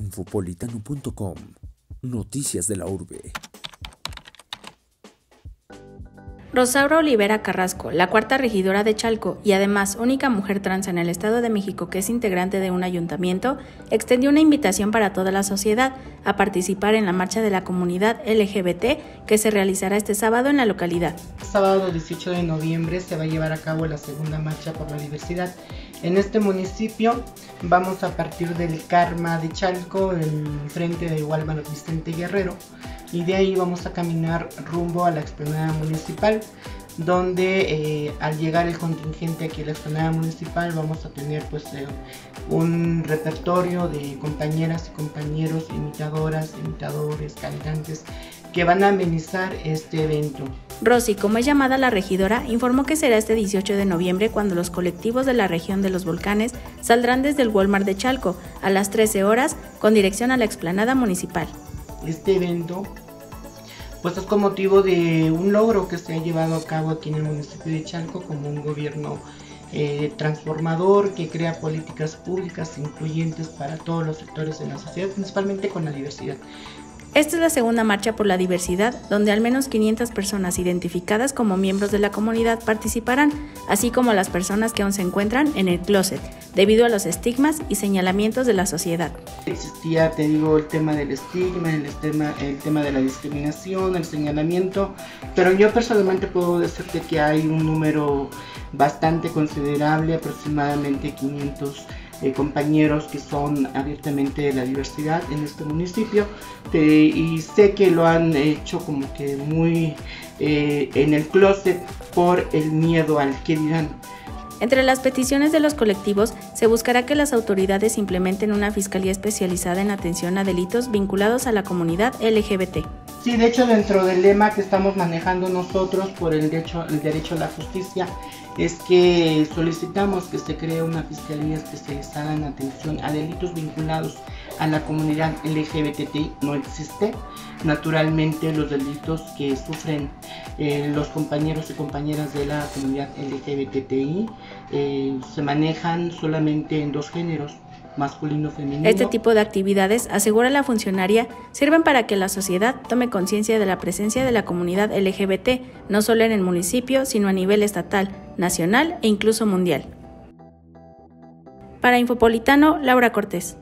Infopolitano.com Noticias de la Urbe. Rosaura Olivera Carrasco, la cuarta regidora de Chalco y además única mujer trans en el Estado de México que es integrante de un ayuntamiento, extendió una invitación para toda la sociedad a participar en la marcha de la comunidad LGBT que se realizará este sábado en la localidad. Sábado 18 de noviembre se va a llevar a cabo la segunda marcha por la diversidad. En este municipio vamos a partir del Karma de Chalco, en frente de Walmart Vicente Guerrero, y de ahí vamos a caminar rumbo a la explanada municipal donde eh, al llegar el contingente aquí a la explanada municipal vamos a tener pues eh, un repertorio de compañeras y compañeros, imitadoras, imitadores, cantantes que van a amenizar este evento. Rosy, como es llamada la regidora, informó que será este 18 de noviembre cuando los colectivos de la región de los volcanes saldrán desde el Walmart de Chalco a las 13 horas con dirección a la explanada municipal. Este evento pues es con motivo de un logro que se ha llevado a cabo aquí en el municipio de Chalco como un gobierno eh, transformador que crea políticas públicas incluyentes para todos los sectores de la sociedad, principalmente con la diversidad. Esta es la segunda marcha por la diversidad, donde al menos 500 personas identificadas como miembros de la comunidad participarán, así como las personas que aún se encuentran en el closet, debido a los estigmas y señalamientos de la sociedad. Existía, te digo, el tema del estigma, el tema, el tema de la discriminación, el señalamiento, pero yo personalmente puedo decirte que hay un número bastante considerable, aproximadamente 500 eh, compañeros que son abiertamente de la diversidad en este municipio y sé que lo han hecho como que muy eh, en el closet por el miedo al que dirán. Entre las peticiones de los colectivos se buscará que las autoridades implementen una fiscalía especializada en atención a delitos vinculados a la comunidad LGBT. Sí, de hecho dentro del lema que estamos manejando nosotros por el derecho, el derecho a la justicia es que solicitamos que se cree una fiscalía especializada en atención a delitos vinculados a la comunidad LGBTI. No existe. Naturalmente los delitos que sufren eh, los compañeros y compañeras de la comunidad LGBTI eh, se manejan solamente en dos géneros, masculino femenino. Este tipo de actividades, asegura la funcionaria, sirven para que la sociedad tome conciencia de la presencia de la comunidad LGBT, no solo en el municipio, sino a nivel estatal, nacional e incluso mundial. Para Infopolitano, Laura Cortés.